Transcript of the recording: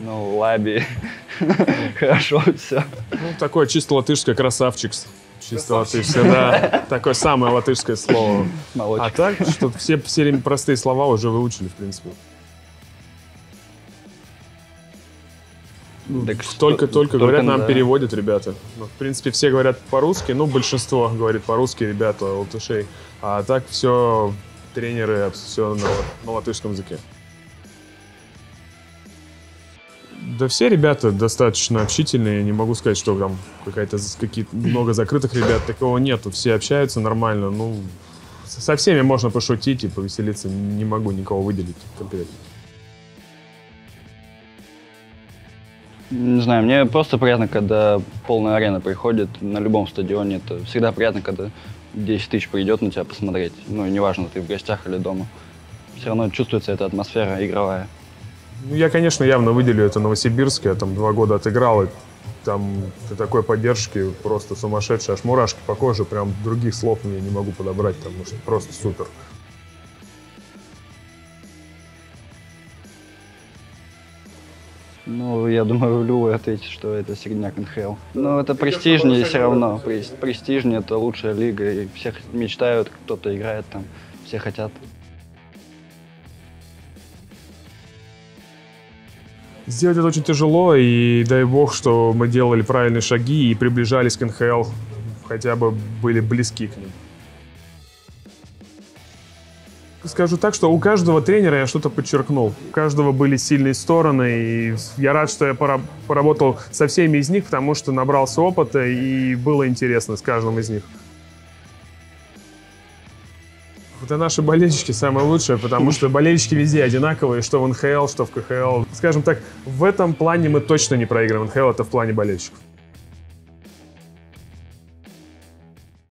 Ну, лаби. Хорошо все. Ну, такой чисто латышское красавчик. Чисто латышское, да. Такое самое латышское слово. А так, что все, все простые слова уже выучили, в принципе. Только-только, говорят, нам переводят ребята. Ну, в принципе, все говорят по-русски, ну, большинство говорит по-русски, ребята, латышей. А так все тренеры, все на, на латышском языке. Да все ребята достаточно общительные, не могу сказать, что там какая-то какие-то много закрытых ребят, такого нету, все общаются нормально, ну, со всеми можно пошутить и повеселиться, не могу никого выделить конкретно. Не знаю, мне просто приятно, когда полная арена приходит на любом стадионе. Это всегда приятно, когда 10 тысяч придет на тебя посмотреть. Ну, неважно, ты в гостях или дома. Все равно чувствуется эта атмосфера игровая. Ну, я, конечно, явно выделю это Новосибирск. Я там два года отыграл, и там ты такой поддержки просто сумасшедший, аж мурашки по коже, прям других слов я не могу подобрать, потому что просто супер. Ну, я думаю, Лю ответит, что это сигняк НХЛ. Ну, это престижнее все равно. Прес- Престижнее, это лучшая лига, и все мечтают, кто-то играет там, все хотят. Сделать это очень тяжело, и дай бог, что мы делали правильные шаги и приближались к НХЛ, хотя бы были близки к ним. Скажу так, что у каждого тренера я что-то подчеркнул. У каждого были сильные стороны, и я рад, что я пора- поработал со всеми из них, потому что набрался опыта, и было интересно с каждым из них. Это наши болельщики самые лучшие, потому что болельщики везде одинаковые, что в НХЛ, что в КХЛ. Скажем так, в этом плане мы точно не проигрываем НХЛ, это в плане болельщиков.